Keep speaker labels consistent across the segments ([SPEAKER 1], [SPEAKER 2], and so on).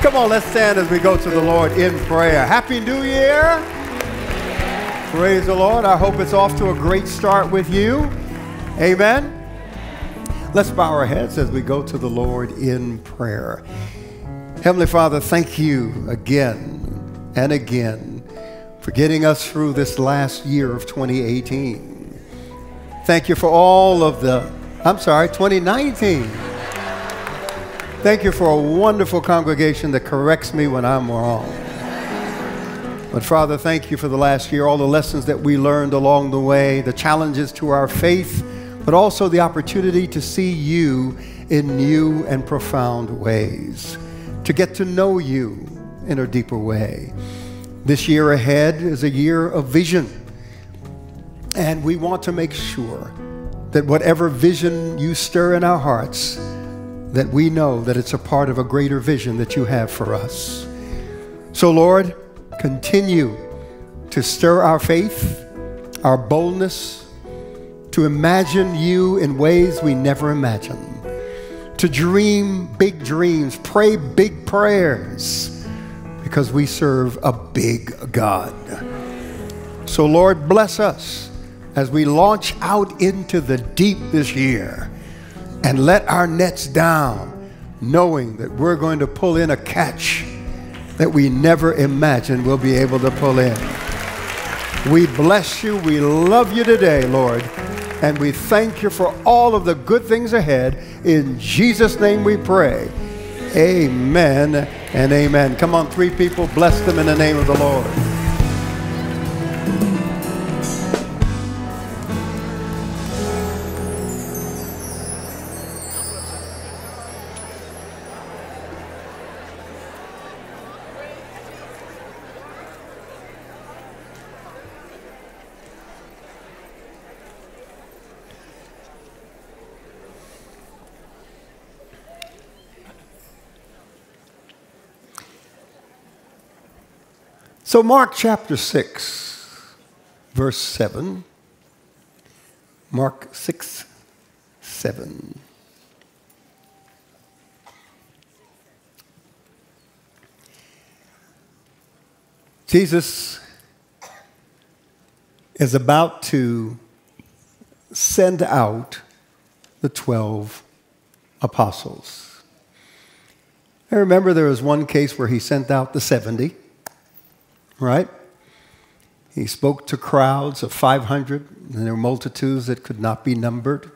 [SPEAKER 1] Come on, let's stand as we go to the Lord in prayer. Happy New Year. Praise the Lord. I hope it's off to a great start with you. Amen. Let's bow our heads as we go to the Lord in prayer. Heavenly Father, thank you again and again for getting us through this last year of 2018. Thank you for all of the, I'm sorry, 2019. Thank you for a wonderful congregation that corrects me when I'm wrong. But Father, thank you for the last year, all the lessons that we learned along the way, the challenges to our faith, but also the opportunity to see you in new and profound ways, to get to know you in a deeper way. This year ahead is a year of vision. And we want to make sure that whatever vision you stir in our hearts, that we know that it's a part of a greater vision that you have for us. So, Lord, continue to stir our faith, our boldness, to imagine you in ways we never imagined, to dream big dreams, pray big prayers, because we serve a big God. So, Lord, bless us as we launch out into the deep this year and let our nets down, knowing that we're going to pull in a catch that we never imagined we'll be able to pull in. We bless you. We love you today, Lord. And we thank you for all of the good things ahead. In Jesus' name we pray. Amen and amen. Come on, three people, bless them in the name of the Lord. So, Mark chapter 6, verse 7. Mark 6, 7. Jesus is about to send out the 12 apostles. I remember there was one case where he sent out the 70 right? He spoke to crowds of 500, and there were multitudes that could not be numbered.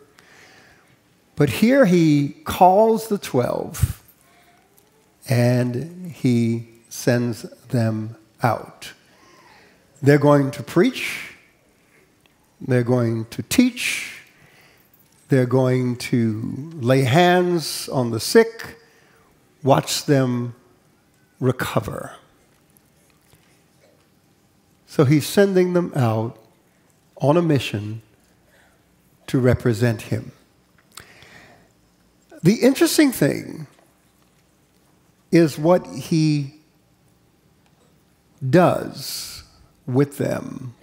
[SPEAKER 1] But here he calls the 12 and he sends them out. They're going to preach, they're going to teach, they're going to lay hands on the sick, watch them recover. So he's sending them out on a mission to represent him. The interesting thing is what he does with them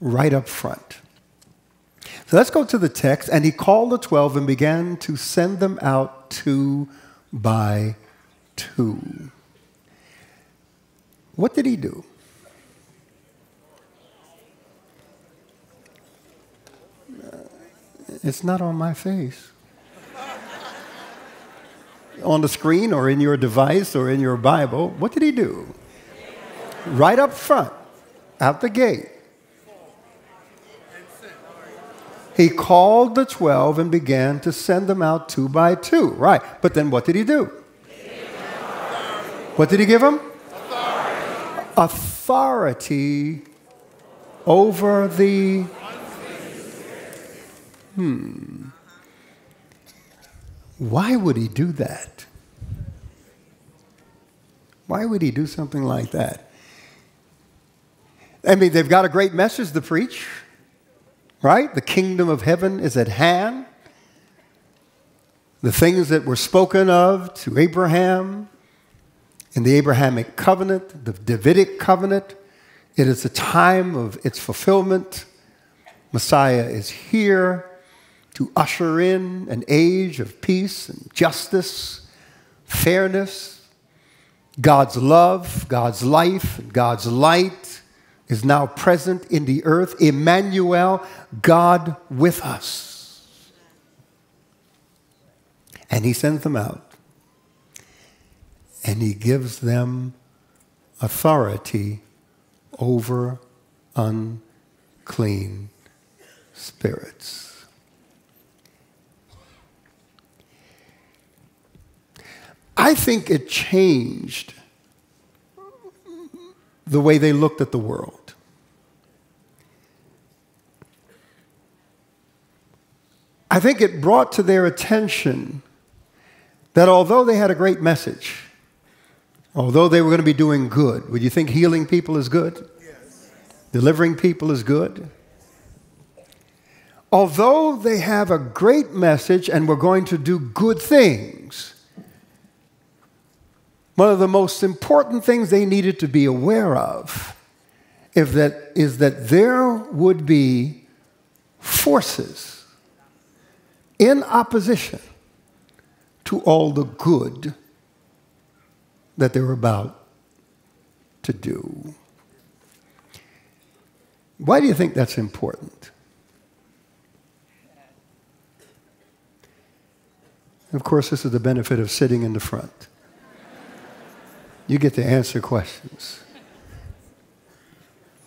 [SPEAKER 1] right up front. So let's go to the text. And he called the twelve and began to send them out two by two. What did he do? It's not on my face. on the screen or in your device or in your Bible. What did he do? Right up front, out the gate. He called the 12 and began to send them out two by two. Right. But then what did he do? What did he give them? Authority, Authority over the hmm, why would he do that? Why would he do something like that? I mean, they've got a great message to preach, right? The kingdom of heaven is at hand. The things that were spoken of to Abraham in the Abrahamic covenant, the Davidic covenant, it is a time of its fulfillment. Messiah is here to usher in an age of peace and justice, fairness, God's love, God's life, God's light is now present in the earth. Emmanuel, God with us. And he sends them out. And he gives them authority over unclean spirits. I think it changed the way they looked at the world. I think it brought to their attention that although they had a great message, although they were going to be doing good, would you think healing people is good? Yes. Delivering people is good? Although they have a great message and we're going to do good things, one of the most important things they needed to be aware of is that, is that there would be forces in opposition to all the good that they were about to do. Why do you think that's important? Of course, this is the benefit of sitting in the front you get to answer questions.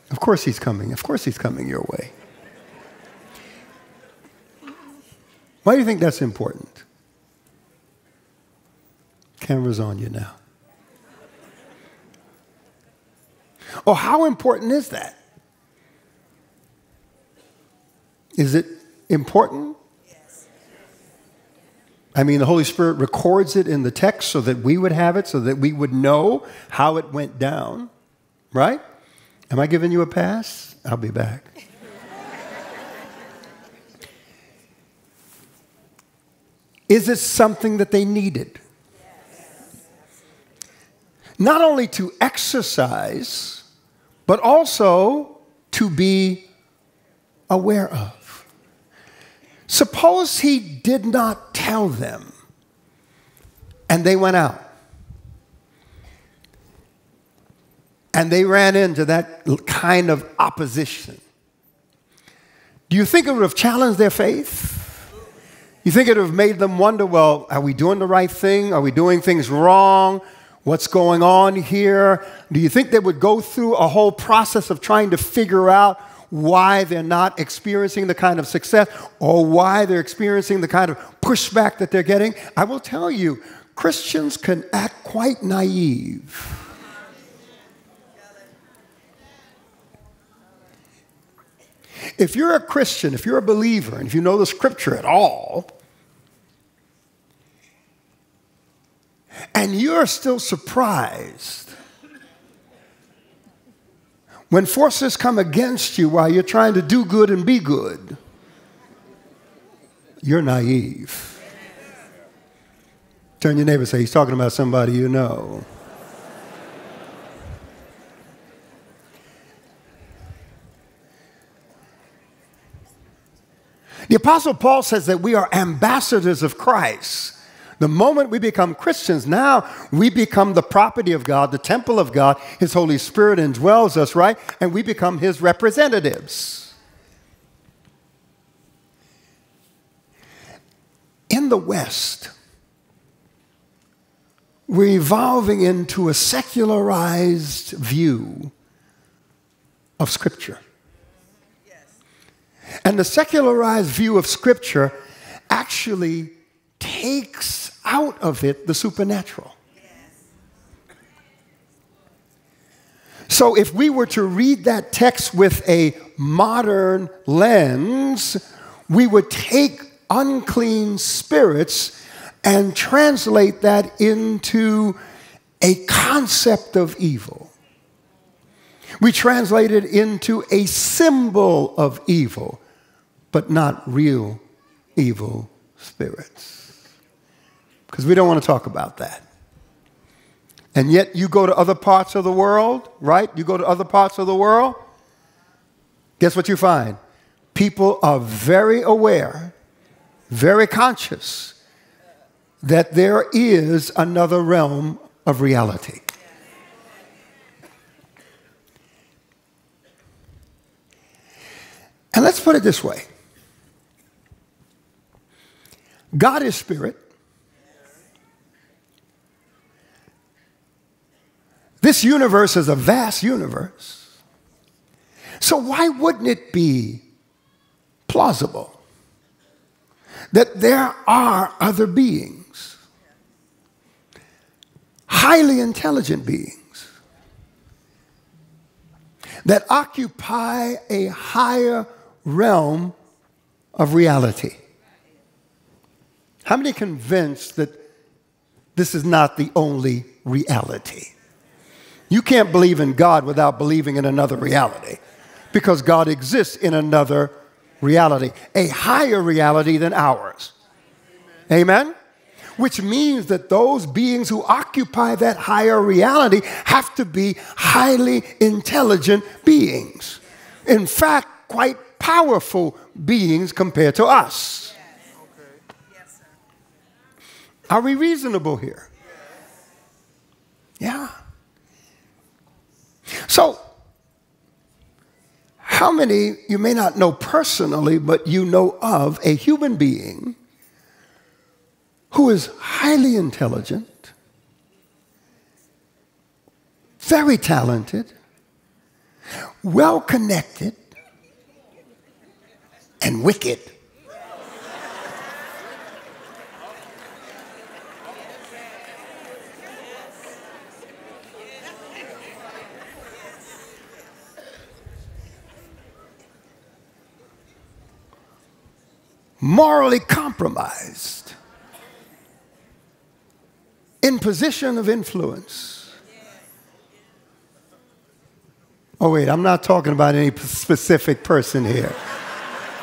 [SPEAKER 1] Of course he's coming. Of course he's coming your way. Why do you think that's important? Camera's on you now. Oh, how important is that? Is it important? I mean, the Holy Spirit records it in the text so that we would have it, so that we would know how it went down, right? Am I giving you a pass? I'll be back. Is it something that they needed? Not only to exercise, but also to be aware of. Suppose he did not tell them and they went out. And they ran into that kind of opposition. Do you think it would have challenged their faith? You think it would have made them wonder well, are we doing the right thing? Are we doing things wrong? What's going on here? Do you think they would go through a whole process of trying to figure out why they're not experiencing the kind of success or why they're experiencing the kind of pushback that they're getting, I will tell you, Christians can act quite naive. If you're a Christian, if you're a believer, and if you know the scripture at all, and you're still surprised when forces come against you while you're trying to do good and be good, you're naive. Turn your neighbor and say, He's talking about somebody you know. The Apostle Paul says that we are ambassadors of Christ. The moment we become Christians, now we become the property of God, the temple of God. His Holy Spirit indwells us, right? And we become His representatives. In the West, we're evolving into a secularized view of Scripture. And the secularized view of Scripture actually takes out of it the supernatural. So, if we were to read that text with a modern lens, we would take unclean spirits and translate that into a concept of evil. We translate it into a symbol of evil, but not real evil spirits because we don't want to talk about that. And yet, you go to other parts of the world, right? You go to other parts of the world, guess what you find? People are very aware, very conscious that there is another realm of reality. And let's put it this way God is spirit, This universe is a vast universe. So, why wouldn't it be plausible that there are other beings, highly intelligent beings, that occupy a higher realm of reality? How many convinced that this is not the only reality? You can't believe in God without believing in another reality because God exists in another reality, a higher reality than ours. Amen? Which means that those beings who occupy that higher reality have to be highly intelligent beings. In fact, quite powerful beings compared to us. Are we reasonable here? Yeah. So, how many you may not know personally, but you know of a human being who is highly intelligent, very talented, well connected, and wicked? Morally compromised, in position of influence. Oh, wait, I'm not talking about any specific person here.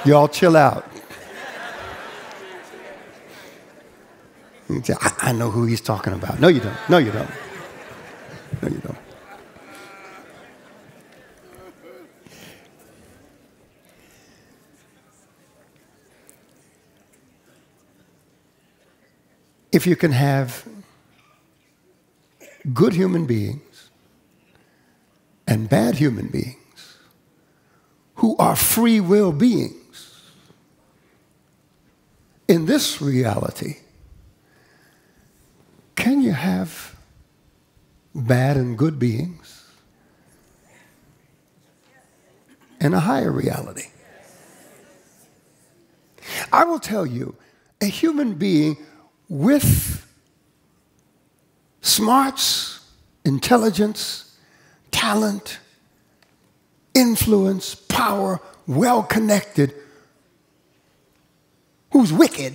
[SPEAKER 1] Y'all chill out. I, know who he's talking about. No, you don't. No, you don't. No, you don't. If you can have good human beings and bad human beings who are free will beings, in this reality, can you have bad and good beings in a higher reality? I will tell you, a human being with smarts, intelligence, talent, influence, power, well connected, who's wicked,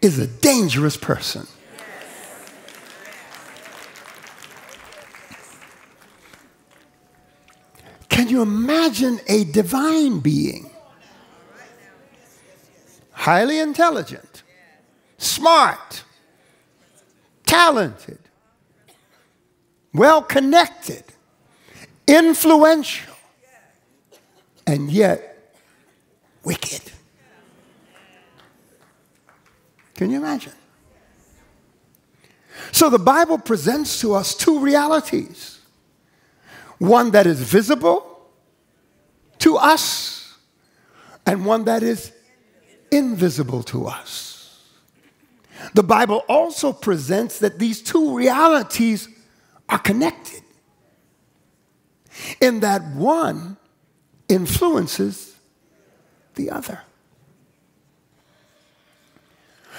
[SPEAKER 1] is a dangerous person. Can you imagine a divine being highly intelligent, smart, talented, well connected, influential, and yet wicked. Can you imagine? So the Bible presents to us two realities one that is visible to us, and one that is invisible to us. The Bible also presents that these two realities are connected, in that one influences the other.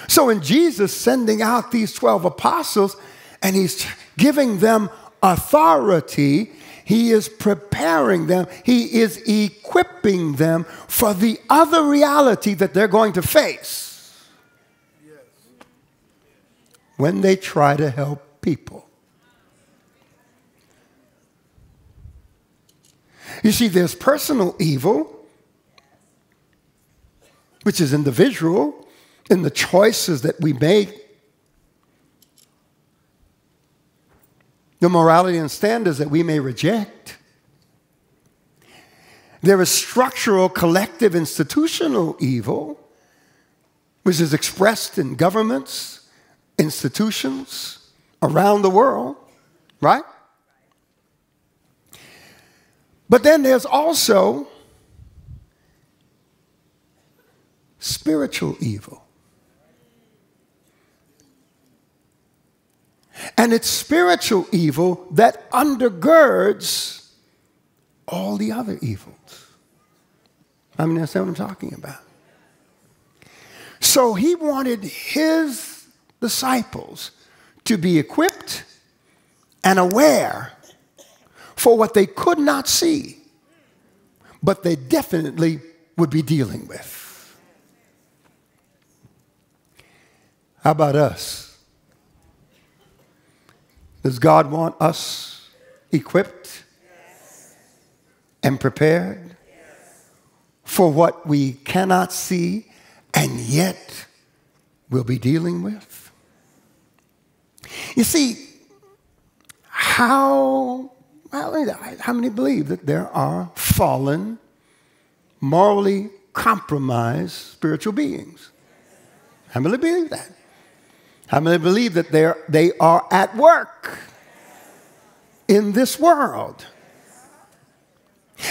[SPEAKER 1] So, in Jesus sending out these 12 apostles and he's giving them authority, he is preparing them, He is equipping them for the other reality that they're going to face when they try to help people. You see, there's personal evil, which is individual in the choices that we make the morality and standards that we may reject. There is structural, collective, institutional evil, which is expressed in governments, institutions around the world, right? But then there's also spiritual evil. And it's spiritual evil that undergirds all the other evils. I mean, that's what I'm talking about. So he wanted his disciples to be equipped and aware for what they could not see, but they definitely would be dealing with. How about us? Does God want us equipped and prepared for what we cannot see and yet will be dealing with? You see, how, how many believe that there are fallen, morally compromised spiritual beings? How many believe that? How many believe that they're, they are at work in this world?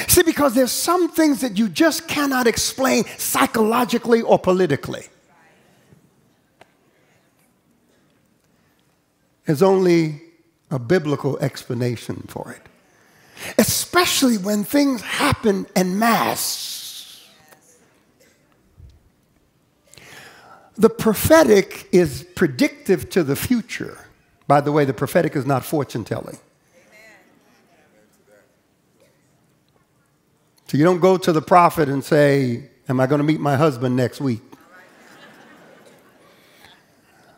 [SPEAKER 1] See, because there's some things that you just cannot explain psychologically or politically. There's only a biblical explanation for it, especially when things happen en masse. The prophetic is predictive to the future. By the way, the prophetic is not fortune telling. So you don't go to the prophet and say, Am I going to meet my husband next week?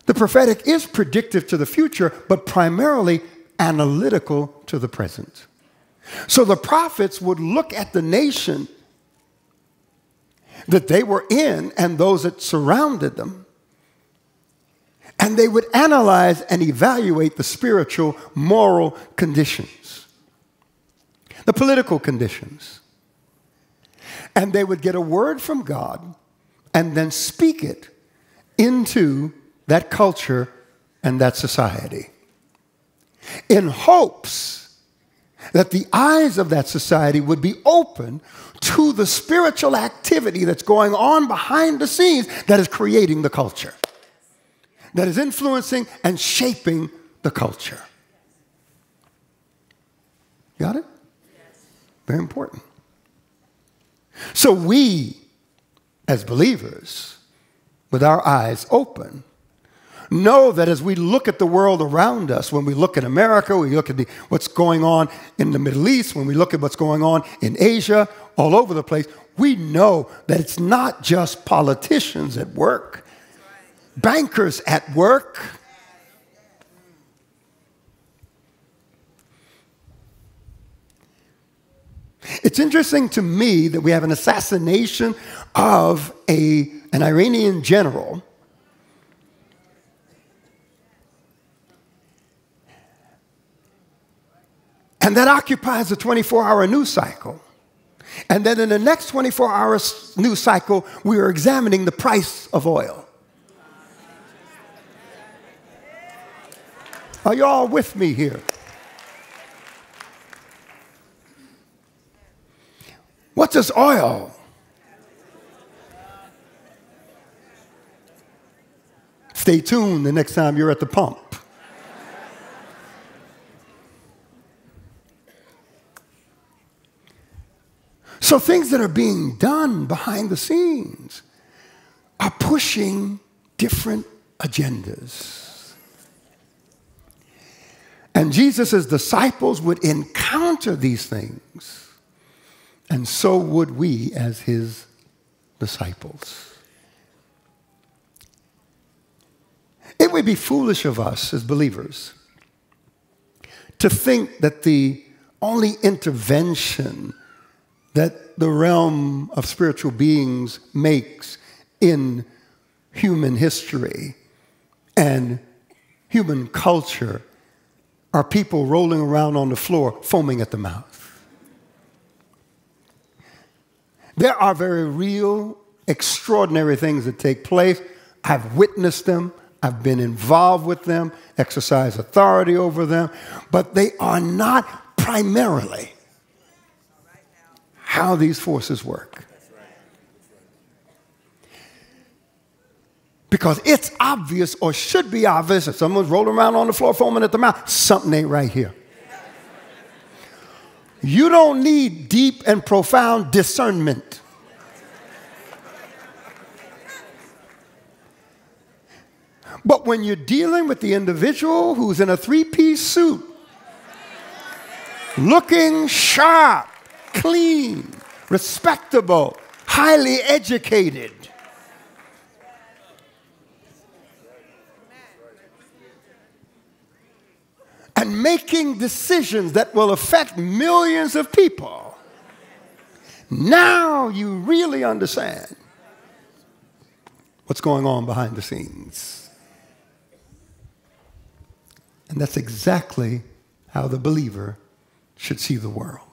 [SPEAKER 1] The prophetic is predictive to the future, but primarily analytical to the present. So the prophets would look at the nation that they were in and those that surrounded them, and they would analyze and evaluate the spiritual, moral conditions, the political conditions. And they would get a word from God and then speak it into that culture and that society in hopes that the eyes of that society would be open to the spiritual activity that's going on behind the scenes that is creating the culture, that is influencing and shaping the culture. Got it? Very important. So we, as believers, with our eyes open, know that as we look at the world around us, when we look at America, we look at the, what's going on in the Middle East, when we look at what's going on in Asia, all over the place, we know that it's not just politicians at work, bankers at work. It's interesting to me that we have an assassination of a, an Iranian general And that occupies a 24 hour news cycle. And then in the next 24 hour news cycle, we are examining the price of oil. Are you all with me here? What's this oil? Stay tuned the next time you're at the pump. So things that are being done behind the scenes are pushing different agendas. And Jesus' disciples would encounter these things, and so would we as his disciples. It would be foolish of us as believers to think that the only intervention that the realm of spiritual beings makes in human history and human culture are people rolling around on the floor foaming at the mouth. There are very real, extraordinary things that take place. I've witnessed them. I've been involved with them, exercise authority over them, but they are not primarily how these forces work. Because it's obvious or should be obvious if someone's rolling around on the floor foaming at the mouth, something ain't right here. You don't need deep and profound discernment. But when you're dealing with the individual who's in a three piece suit, looking sharp, clean, respectable, highly educated, and making decisions that will affect millions of people, now you really understand what's going on behind the scenes. And that's exactly how the believer should see the world.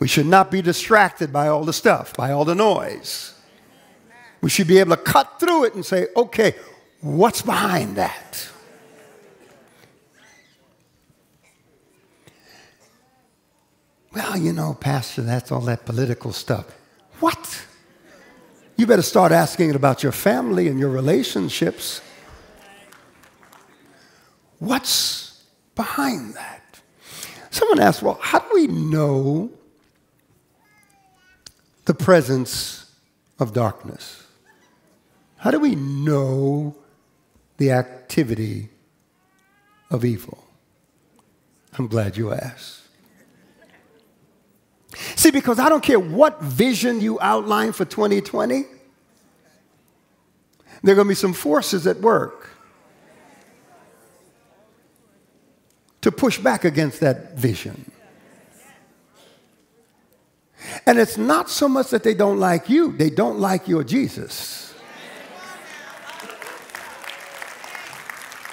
[SPEAKER 1] We should not be distracted by all the stuff, by all the noise. We should be able to cut through it and say, okay, what's behind that? Well, you know, Pastor, that's all that political stuff. What? You better start asking it about your family and your relationships. What's behind that? Someone asked, well, how do we know the presence of darkness? How do we know the activity of evil? I'm glad you asked. See, because I don't care what vision you outline for 2020, there are going to be some forces at work to push back against that vision. And it's not so much that they don't like you, they don't like your Jesus.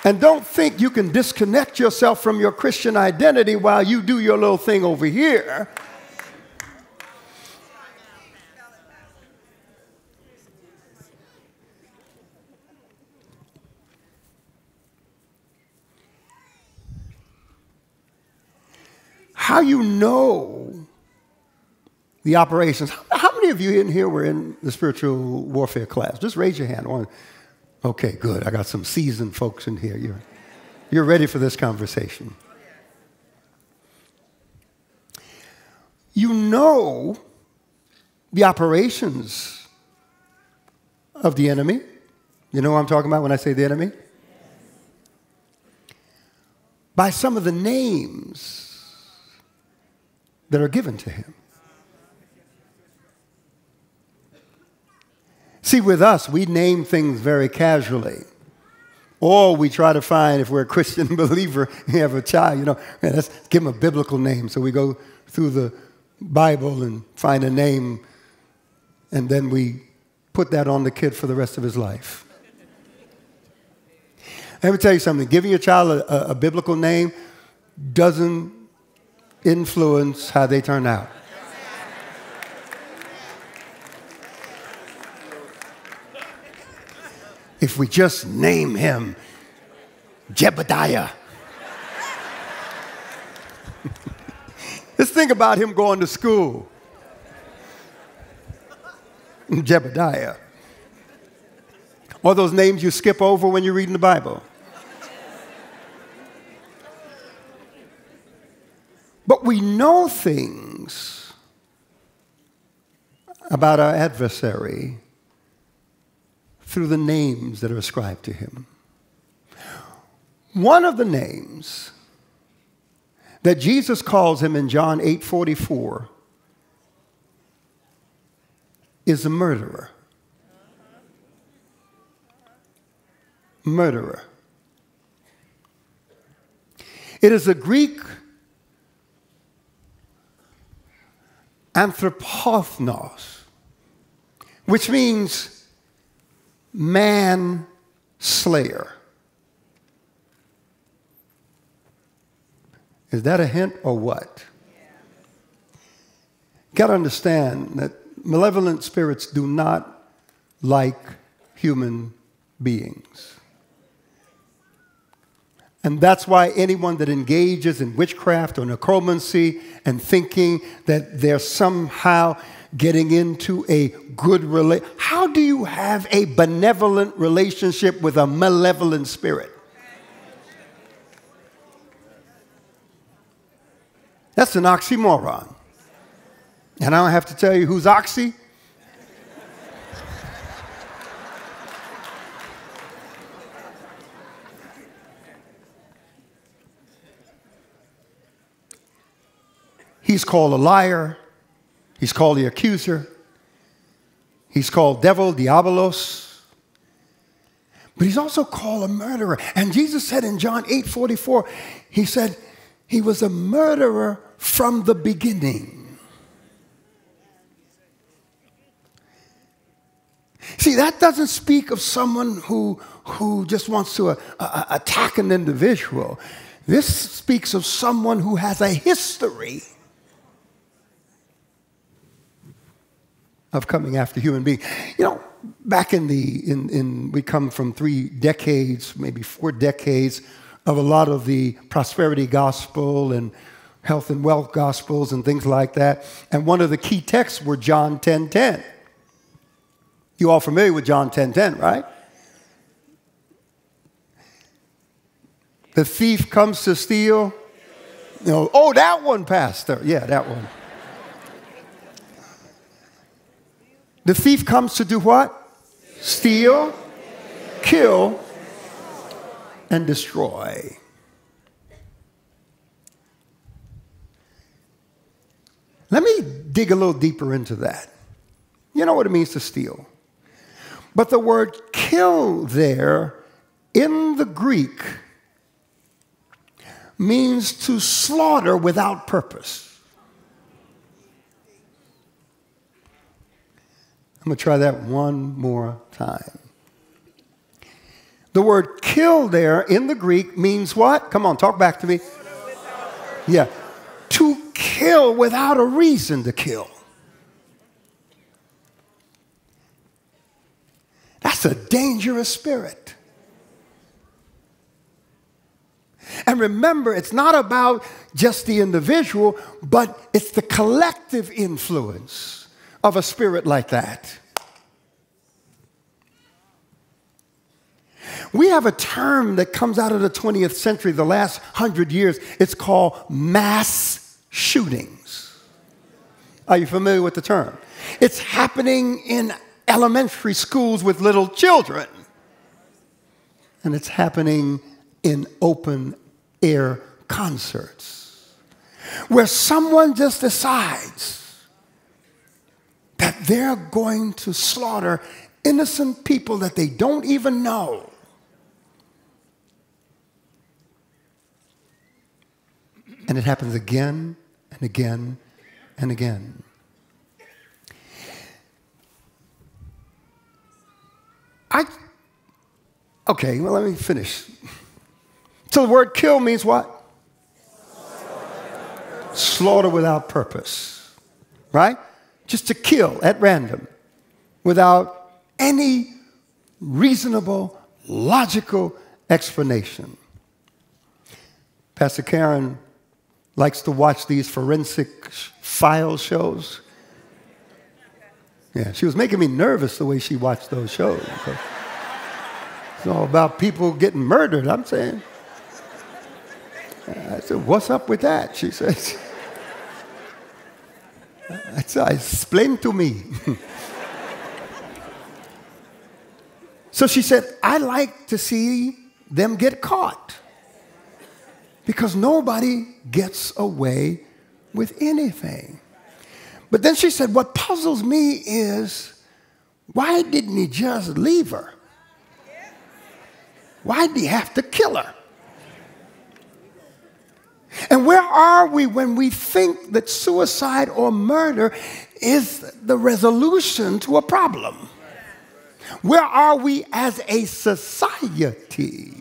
[SPEAKER 1] And don't think you can disconnect yourself from your Christian identity while you do your little thing over here. how you know the operations. How many of you in here were in the spiritual warfare class? Just raise your hand. Okay, good. I got some seasoned folks in here. You're, you're ready for this conversation. You know the operations of the enemy. You know what I'm talking about when I say the enemy? By some of the names that are given to him. See, with us, we name things very casually. Or we try to find, if we're a Christian believer, we have a child, you know, man, let's give him a biblical name. So we go through the Bible and find a name, and then we put that on the kid for the rest of his life. Let me tell you something giving your child a, a, a biblical name doesn't influence how they turn out. If we just name him Jebediah. Let's think about him going to school. Jebediah. Or those names you skip over when you're reading the Bible. But we know things about our adversary through the names that are ascribed to him. One of the names that Jesus calls him in John 8 44 is a murderer. Murderer. It is a Greek anthropos, which means man slayer. Is that a hint or what? Got to understand that malevolent spirits do not like human beings. And that's why anyone that engages in witchcraft or necromancy and thinking that they're somehow getting into a good relationship, how do you have a benevolent relationship with a malevolent spirit? That's an oxymoron. And I don't have to tell you who's oxy. He's called a liar. He's called the accuser. He's called devil, diabolos. But he's also called a murderer. And Jesus said in John 8 44, he said, he was a murderer from the beginning. See, that doesn't speak of someone who, who just wants to uh, uh, attack an individual. This speaks of someone who has a history of coming after human beings. You know, back in the, in, in, we come from three decades, maybe four decades of a lot of the prosperity gospel and health and wealth gospels and things like that. And one of the key texts were John 10 10. You all familiar with John 10 10, right? The thief comes to steal. You know, oh, that one, Pastor. Yeah, that one. The thief comes to do what? Steal, kill, and destroy. Let me dig a little deeper into that. You know what it means to steal. But the word kill there in the Greek means to slaughter without purpose. I'm going to try that one more time. The word kill there in the Greek means what? Come on, talk back to me. Yeah. To kill without a reason to kill. That's a dangerous spirit. And remember, it's not about just the individual, but it's the collective influence of a spirit like that. We have a term that comes out of the 20th century, the last hundred years. It's called mass shootings. Are you familiar with the term? It's happening in elementary schools with little children, and it's happening in open air concerts where someone just decides they're going to slaughter innocent people that they don't even know And it happens again and again and again. I, okay, well, let me finish. So the word kill means what? Slaughter without purpose, right? Just to kill at random without any reasonable, logical explanation. Pastor Karen likes to watch these forensic file shows. Yeah, she was making me nervous the way she watched those shows. It's all about people getting murdered, I'm saying. I said, What's up with that? She says, I said, uh, Explain to me. so she said, I like to see them get caught because nobody gets away with anything. But then she said, What puzzles me is why didn't he just leave her? Why did he have to kill her? And where are we when we think that suicide or murder is the resolution to a problem? Where are we as a society?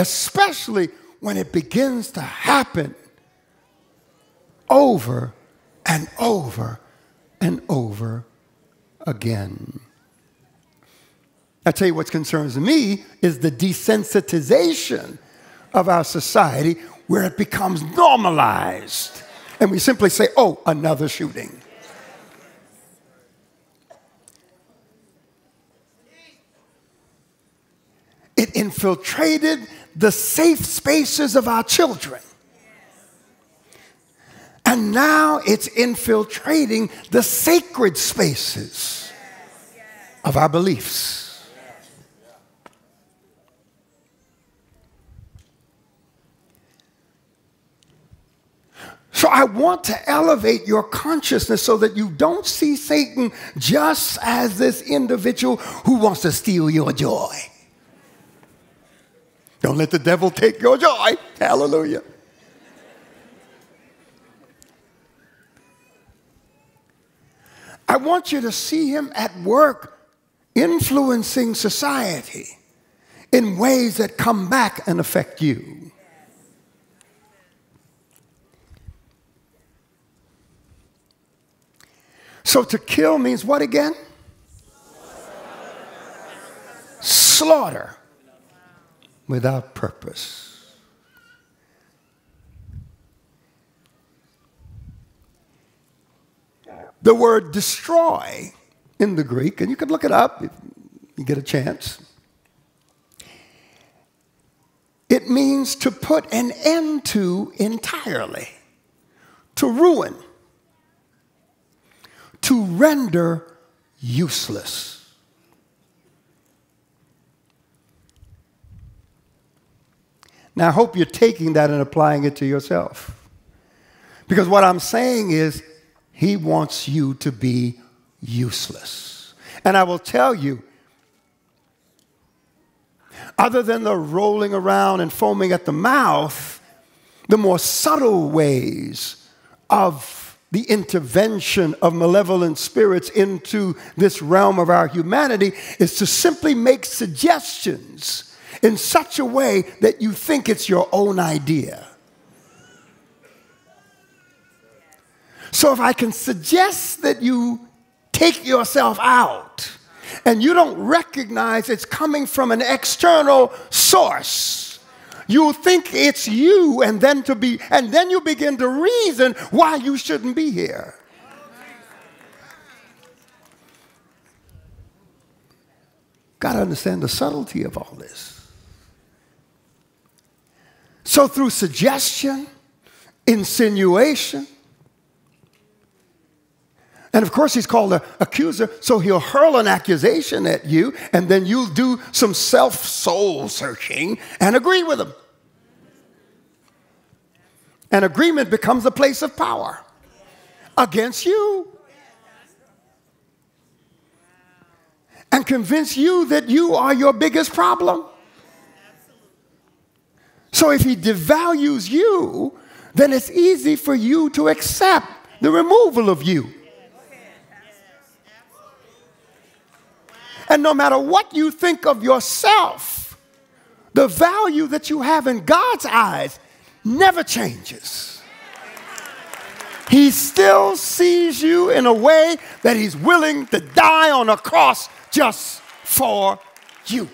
[SPEAKER 1] especially when it begins to happen over and over and over again. I tell you what concerns me is the desensitization of our society where it becomes normalized. And we simply say, oh, another shooting. It infiltrated the safe spaces of our children. And now it's infiltrating the sacred spaces of our beliefs. So I want to elevate your consciousness so that you don't see Satan just as this individual who wants to steal your joy. Don't let the devil take your joy. Hallelujah. I want you to see him at work influencing society in ways that come back and affect you. So to kill means what again? Slaughter without purpose. The word destroy in the Greek, and you can look it up if you get a chance. It means to put an end to entirely, to ruin, to render useless. Now, I hope you're taking that and applying it to yourself. Because what I'm saying is, he wants you to be useless. And I will tell you, other than the rolling around and foaming at the mouth, the more subtle ways of the intervention of malevolent spirits into this realm of our humanity is to simply make suggestions in such a way that you think it's your own idea. So if I can suggest that you take yourself out and you don't recognize it's coming from an external source, you think it's you and then to be and then you begin to reason why you shouldn't be here. Got to understand the subtlety of all this. So, through suggestion, insinuation, and of course, he's called an accuser, so he'll hurl an accusation at you, and then you'll do some self soul searching and agree with him. And agreement becomes a place of power against you. And convince you that you are your biggest problem. So if he devalues you, then it's easy for you to accept the removal of you. And no matter what you think of yourself, the value that you have in God's eyes never changes. He still sees you in a way that He's willing to die on a cross just for you.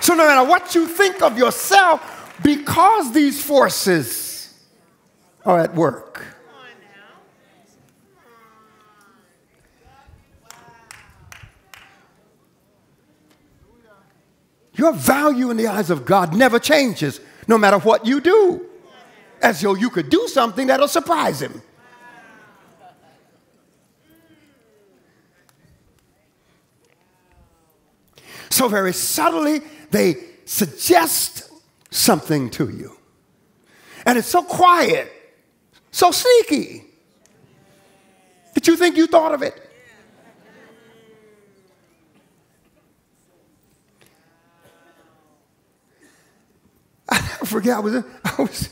[SPEAKER 1] So, no matter what you think of yourself, because these forces are at work, Your value in the eyes of God never changes, no matter what you do, as though you could do something that'll surprise Him. So, very subtly, they suggest something to you. And it's so quiet, so sneaky, that you think you thought of it. I forget, I was, I was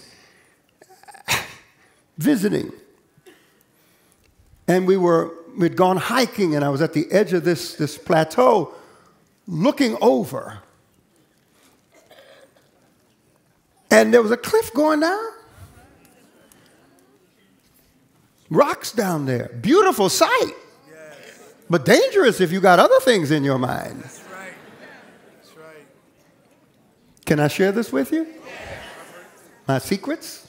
[SPEAKER 1] visiting. And we were, we'd gone hiking, and I was at the edge of this, this plateau looking over. And there was a cliff going down. Rocks down there. Beautiful sight. but dangerous if you got other things in your mind.
[SPEAKER 2] That's right. That's right.
[SPEAKER 1] Can I share this with you? My secrets?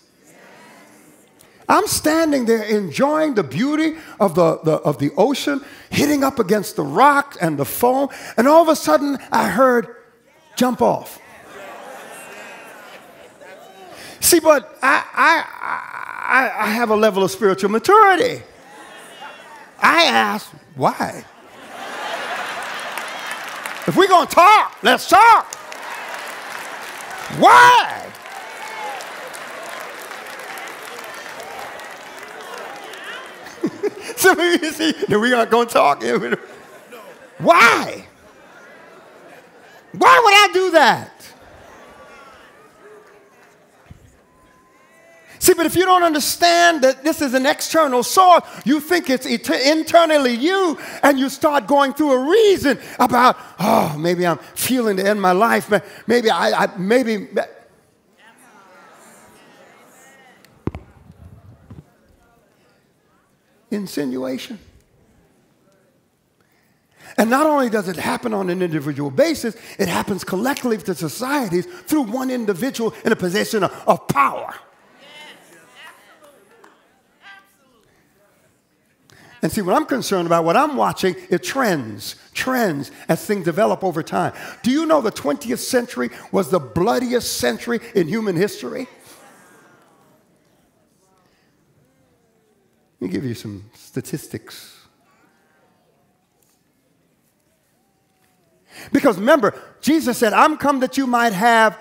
[SPEAKER 1] I'm standing there enjoying the beauty of the, the, of the ocean, hitting up against the rock and the foam, and all of a sudden I heard, jump off. See, but I, I, I, I have a level of spiritual maturity. I ask, why? If we're going to talk, let's talk. Why? so you see, we're not going to talk. Why? Why would I do that? See, but if you don't understand that this is an external source, you think it's internally you, and you start going through a reason about, oh, maybe I'm feeling to end my life, maybe I, I maybe. Insinuation. And not only does it happen on an individual basis, it happens collectively to societies through one individual in a position of, of power. And see, what I'm concerned about, what I'm watching, it trends, trends as things develop over time. Do you know the 20th century was the bloodiest century in human history? Let me give you some statistics. Because remember, Jesus said, I'm come that you might have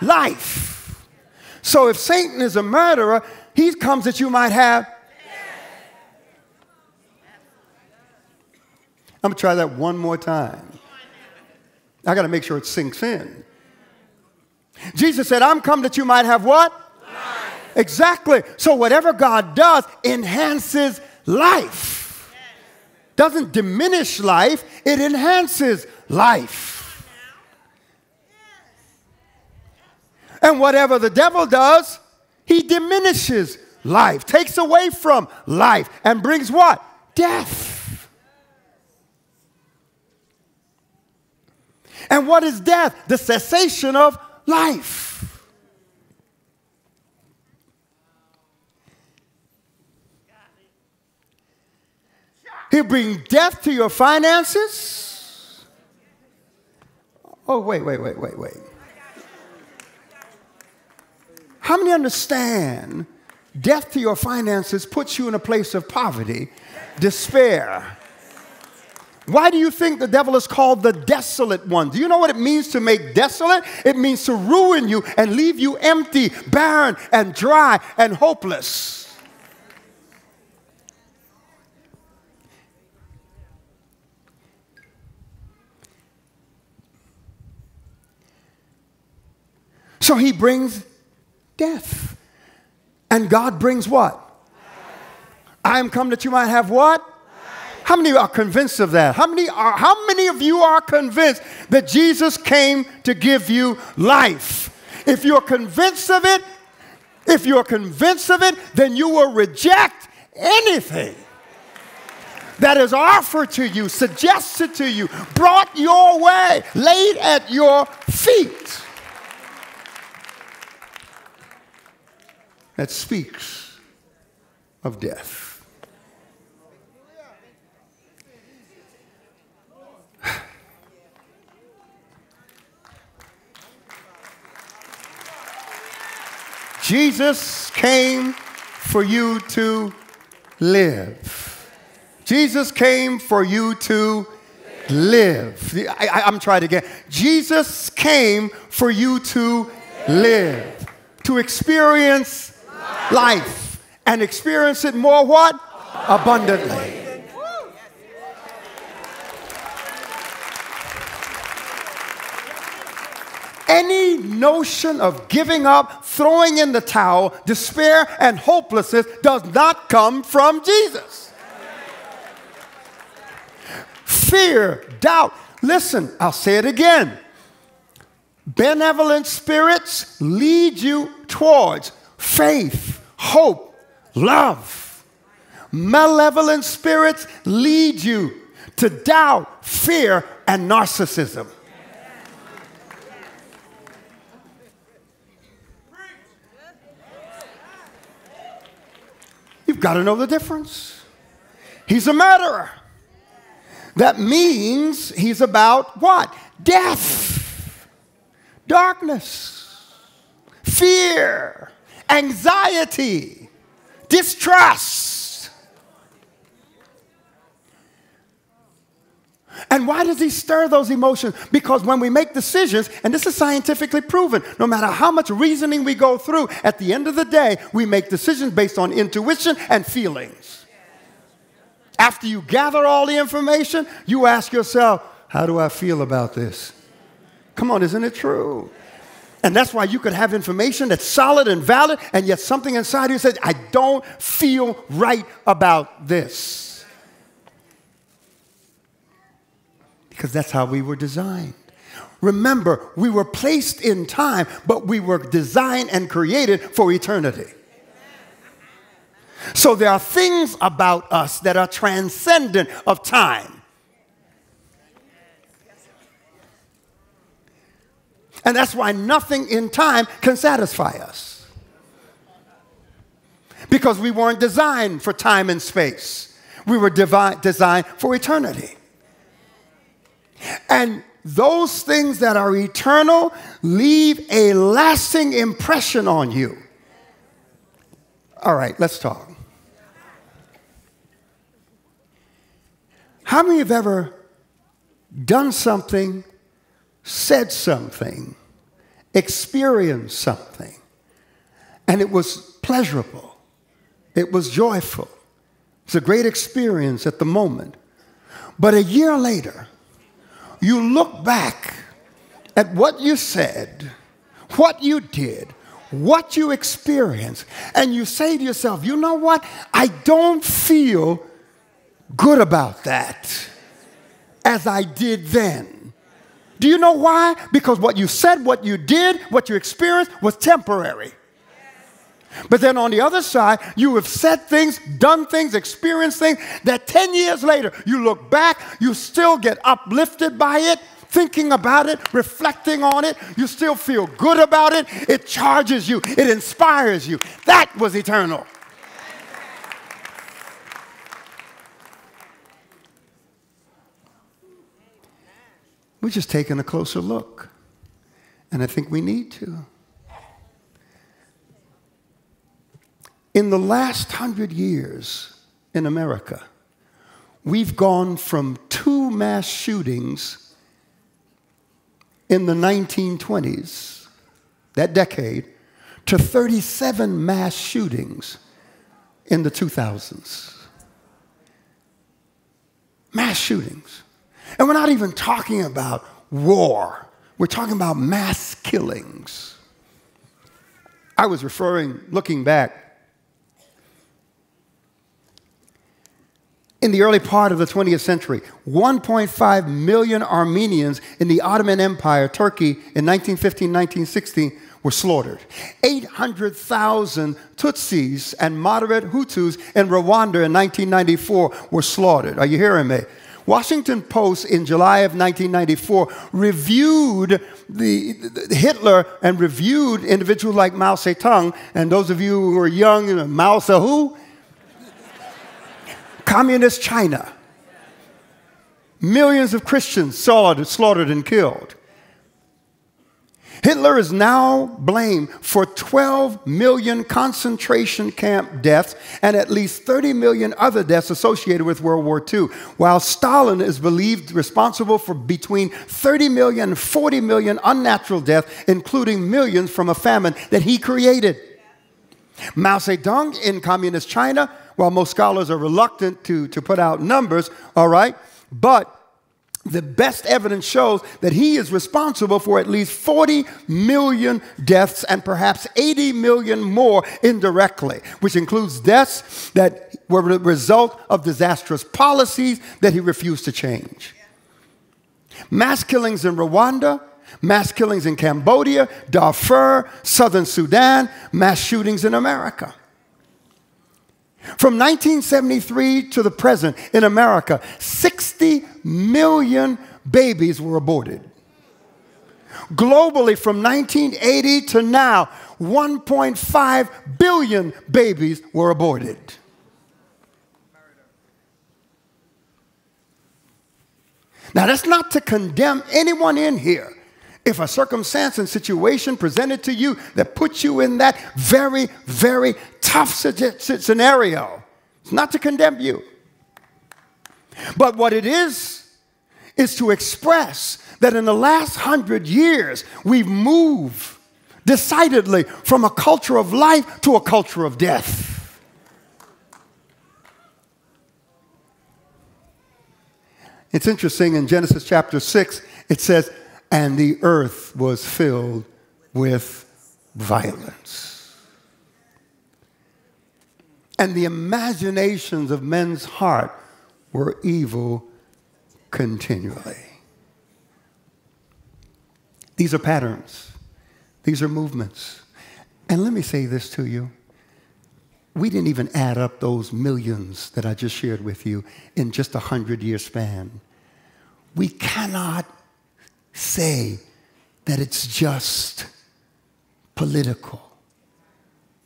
[SPEAKER 1] life. So if Satan is a murderer, he comes that you might have I'm going to try that one more time. I got to make sure it sinks in. Jesus said, I'm come that you might have what? Life. Exactly. So whatever God does enhances life. Doesn't diminish life, it enhances life. And whatever the devil does, he diminishes life, takes away from life, and brings what? Death. And what is death? The cessation of life. He'll bring death to your finances. Oh, wait, wait, wait, wait, wait. How many understand death to your finances puts you in a place of poverty, despair, why do you think the devil is called the desolate one? Do you know what it means to make desolate? It means to ruin you and leave you empty, barren, and dry and hopeless. So he brings death. And God brings what? I am come that you might have what? How many are convinced of that? How many, are, how many of you are convinced that Jesus came to give you life? If you're convinced of it, if you're convinced of it, then you will reject anything that is offered to you, suggested to you, brought your way, laid at your feet. That speaks of death. Jesus came for you to live. Jesus came for you to live. I, am trying to get. Jesus came for you to live, to experience life, and experience it more what? Abundantly. Any notion of giving up, throwing in the towel, despair, and hopelessness does not come from Jesus. Fear, doubt. Listen, I'll say it again. Benevolent spirits lead you towards faith, hope, love. Malevolent spirits lead you to doubt, fear, and narcissism. You've got to know the difference. He's a murderer. That means he's about what? Death, darkness, fear, anxiety, distrust. And why does he stir those emotions? Because when we make decisions, and this is scientifically proven, no matter how much reasoning we go through, at the end of the day, we make decisions based on intuition and feelings. After you gather all the information, you ask yourself, How do I feel about this? Come on, isn't it true? And that's why you could have information that's solid and valid, and yet something inside you says, I don't feel right about this. Because that's how we were designed. Remember, we were placed in time, but we were designed and created for eternity. So there are things about us that are transcendent of time. And that's why nothing in time can satisfy us. Because we weren't designed for time and space, we were designed for eternity. And those things that are eternal leave a lasting impression on you. All right, let's talk. How many have ever done something said something, experienced something, and it was pleasurable, it was joyful, it's a great experience at the moment. But a year later, you look back at what you said, what you did, what you experienced, and you say to yourself, you know what? I don't feel good about that as I did then. Do you know why? Because what you said, what you did, what you experienced was temporary. But then on the other side, you have said things, done things, experienced things that 10 years later, you look back, you still get uplifted by it, thinking about it, reflecting on it, you still feel good about it, it charges you, it inspires you. That was eternal. We're just taking a closer look. And I think we need to. In the last hundred years in America, we've gone from two mass shootings in the 1920s, that decade, to 37 mass shootings in the 2000s. Mass shootings. And we're not even talking about war, we're talking about mass killings. I was referring, looking back, in the early part of the 20th century, 1.5 million Armenians in the Ottoman Empire, Turkey, in 1915 1916 were slaughtered. 800,000 Tutsis and moderate Hutus in Rwanda in 1994 were slaughtered. Are you hearing me? Washington Post in July of 1994 reviewed the, the, Hitler and reviewed individuals like Mao Zedong. And those of you who are young, Mao Zedong, Communist China. Millions of Christians slaughtered, slaughtered and killed. Hitler is now blamed for 12 million concentration camp deaths and at least 30 million other deaths associated with World War II, while Stalin is believed responsible for between 30 million and 40 million unnatural deaths, including millions from a famine that he created. Mao Zedong in communist China, while most scholars are reluctant to, to put out numbers, all right, but the best evidence shows that he is responsible for at least 40 million deaths and perhaps 80 million more indirectly, which includes deaths that were the result of disastrous policies that he refused to change. Mass killings in Rwanda, mass killings in Cambodia, Darfur, southern Sudan, mass shootings in America. From 1973 to the present in America, 60 60 million babies were aborted. Globally, from 1980 to now, 1.5 billion babies were aborted. Now, that's not to condemn anyone in here. If a circumstance and situation presented to you that puts you in that very, very tough scenario, it's not to condemn you. But what it is, is to express that in the last hundred years, we've moved decidedly from a culture of life to a culture of death. It's interesting in Genesis chapter 6, it says, and the earth was filled with violence. And the imaginations of men's heart were evil continually. These are patterns, these are movements. And let me say this to you. We didn't even add up those millions that I just shared with you in just a hundred year span. We cannot say that it's just political,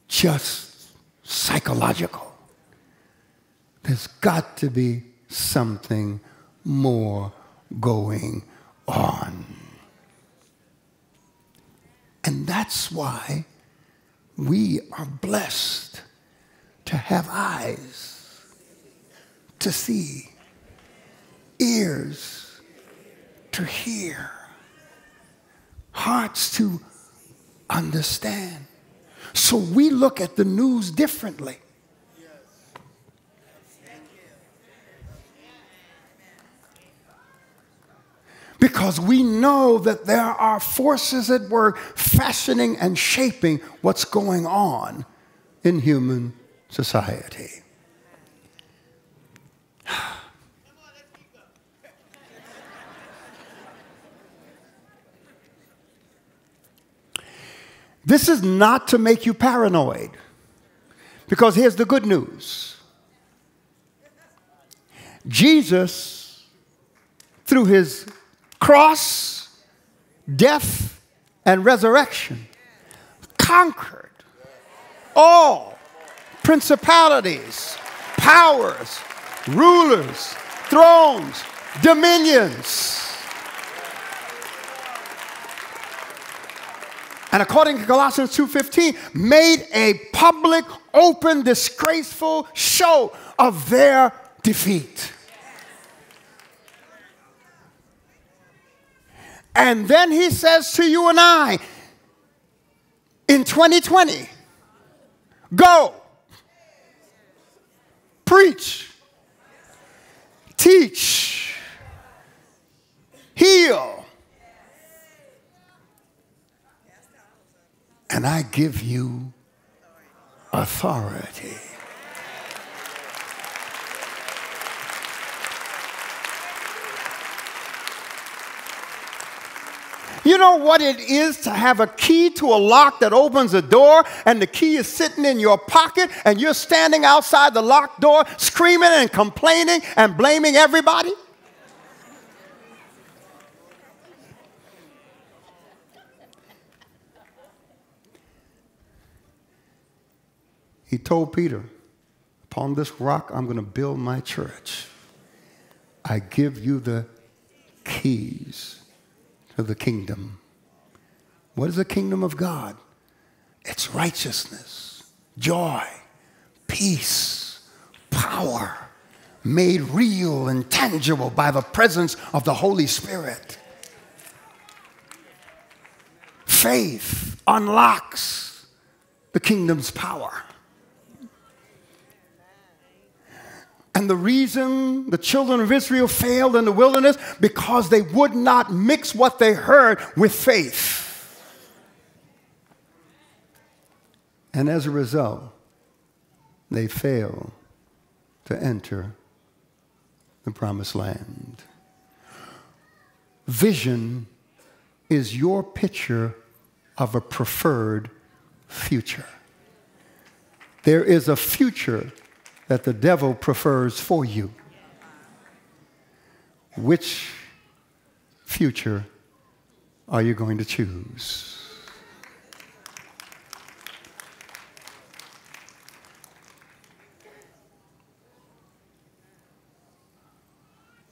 [SPEAKER 1] just psychological. There's got to be something more going on. And that's why we are blessed to have eyes to see, ears to hear, hearts to understand. So we look at the news differently. because we know that there are forces at work fashioning and shaping what's going on in human society. This is not to make you paranoid, because here's the good news Jesus, through his cross, death, and resurrection conquered all principalities, powers, rulers, thrones, dominions. And according to Colossians 2:15, made a public, open, disgraceful show of their defeat. And then he says to you and I in 2020 go, preach, teach, heal. And I give you authority. You know what it is to have a key to a lock that opens a door and the key is sitting in your pocket and you're standing outside the locked door screaming and complaining and blaming everybody? Told Peter, Upon this rock I'm going to build my church. I give you the keys to the kingdom. What is the kingdom of God? It's righteousness, joy, peace, power, made real and tangible by the presence of the Holy Spirit. Faith unlocks the kingdom's power. And the reason the children of Israel failed in the wilderness because they would not mix what they heard with faith. And as a result, they failed to enter the promised land. Vision is your picture of a preferred future. There is a future that the devil prefers for you. Which future are you going to choose?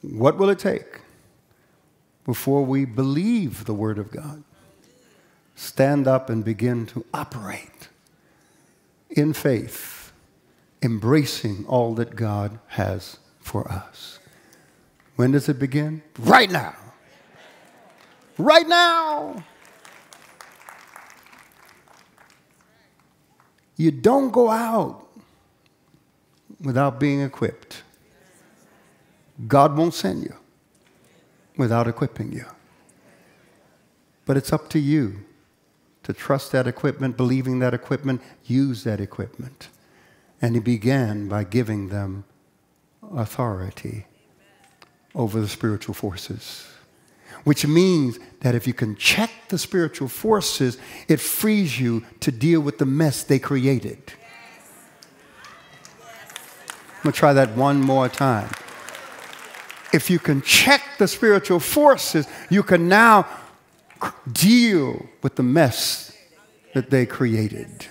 [SPEAKER 1] What will it take before we believe the Word of God? Stand up and begin to operate in faith, embracing all that God has for us. When does it begin? Right now. Right now. You don't go out without being equipped. God won't send you without equipping you. But it's up to you to trust that equipment, believing that equipment, use that equipment. And he began by giving them authority over the spiritual forces. Which means that if you can check the spiritual forces, it frees you to deal with the mess they created. I'm going to try that one more time. If you can check the spiritual forces, you can now deal with the mess that they created.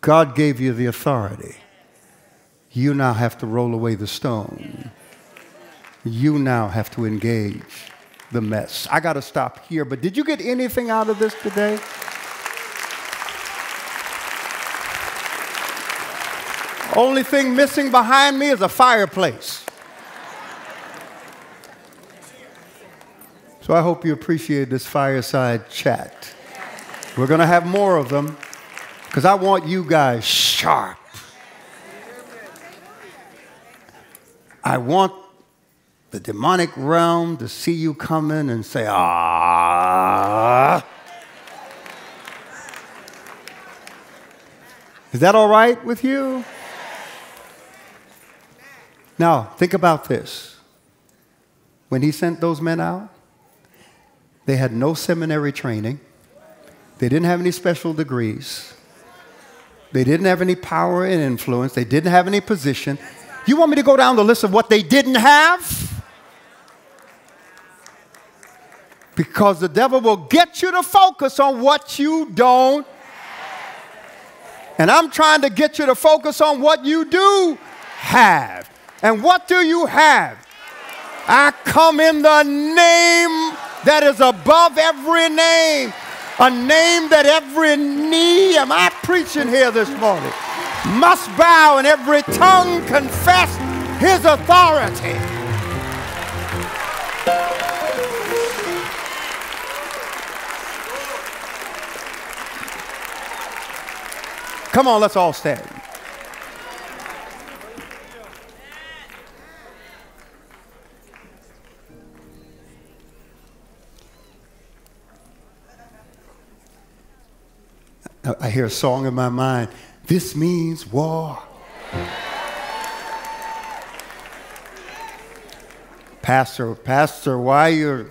[SPEAKER 1] God gave you the authority. You now have to roll away the stone. You now have to engage the mess. I got to stop here, but did you get anything out of this today? Only thing missing behind me is a fireplace. So I hope you appreciate this fireside chat. We're going to have more of them because I want you guys sharp. I want the demonic realm to see you come in and say, ah. Is that all right with you? Now, think about this. When he sent those men out, they had no seminary training. They didn't have any special degrees. They didn't have any power and influence. They didn't have any position. You want me to go down the list of what they didn't have? Because the devil will get you to focus on what you don't. And I'm trying to get you to focus on what you do have. And what do you have? I come in the name that is above every name, a name that every knee, am I preaching here this morning, must bow and every tongue confess his authority. Come on, let's all stand. I hear a song in my mind. This means war. Pastor, Pastor, why you're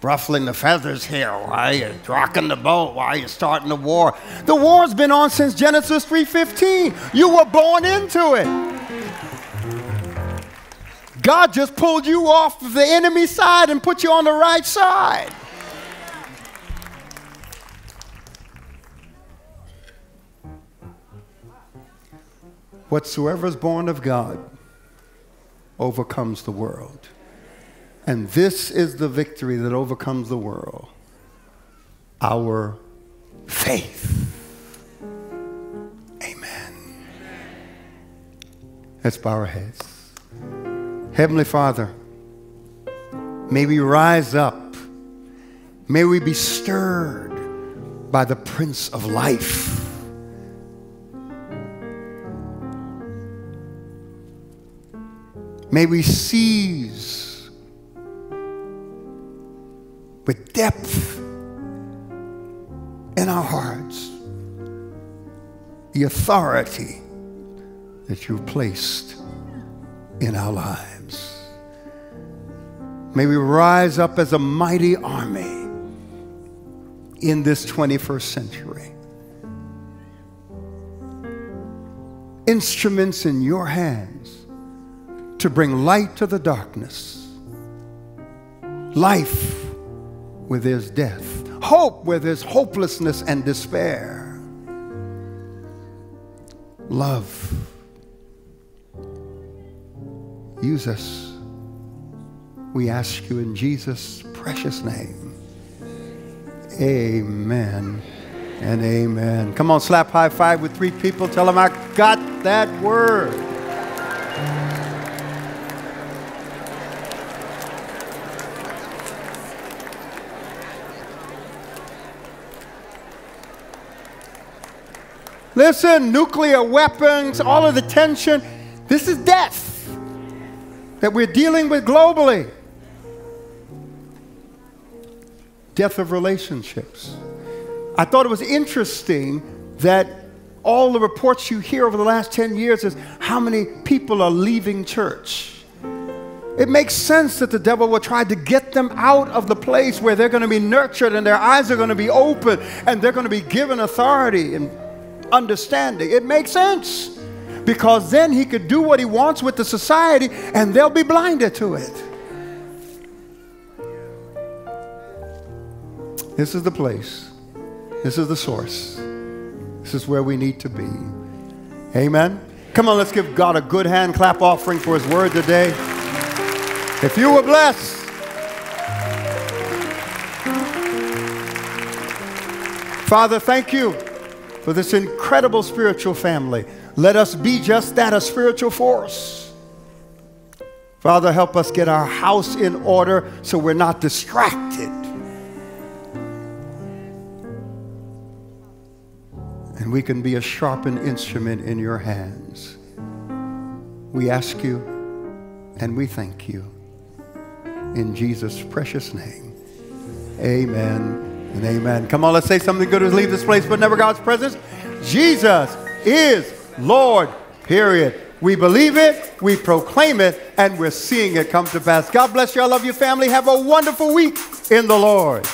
[SPEAKER 1] ruffling the feathers here? Why are you rocking the boat? Why are you starting the war? The war's been on since Genesis 3:15. You were born into it. God just pulled you off the enemy side and put you on the right side. Whatsoever is born of God overcomes the world. And this is the victory that overcomes the world our faith. Amen. Let's bow our heads. Heavenly Father, may we rise up. May we be stirred by the Prince of Life. May we seize with depth in our hearts the authority that you've placed in our lives. May we rise up as a mighty army in this 21st century. Instruments in your hands to bring light to the darkness, life where there's death, hope where there's hopelessness and despair, love. Use us. We ask you in Jesus' precious name. Amen and amen. Come on, slap high five with three people. Tell them I got that word. Listen, nuclear weapons, all of the tension, this is death that we're dealing with globally. Death of relationships. I thought it was interesting that all the reports you hear over the last 10 years is how many people are leaving church. It makes sense that the devil will try to get them out of the place where they're going to be nurtured and their eyes are going to be open and they're going to be given authority and understanding. It makes sense because then he could do what he wants with the society and they'll be blinded to it. This is the place. This is the source. This is where we need to be. Amen. Come on, let's give God a good hand clap offering for his word today. If you were blessed, Father, thank you for this incredible spiritual family. Let us be just that a spiritual force. Father, help us get our house in order so we're not distracted. And we can be a sharpened instrument in your hands. We ask you and we thank you. In Jesus' precious name. Amen and amen. Come on, let's say something good as leave this place, but never God's presence. Jesus is Lord, period. We believe it, we proclaim it, and we're seeing it come to pass. God bless you. I love you, family. Have a wonderful week in the Lord.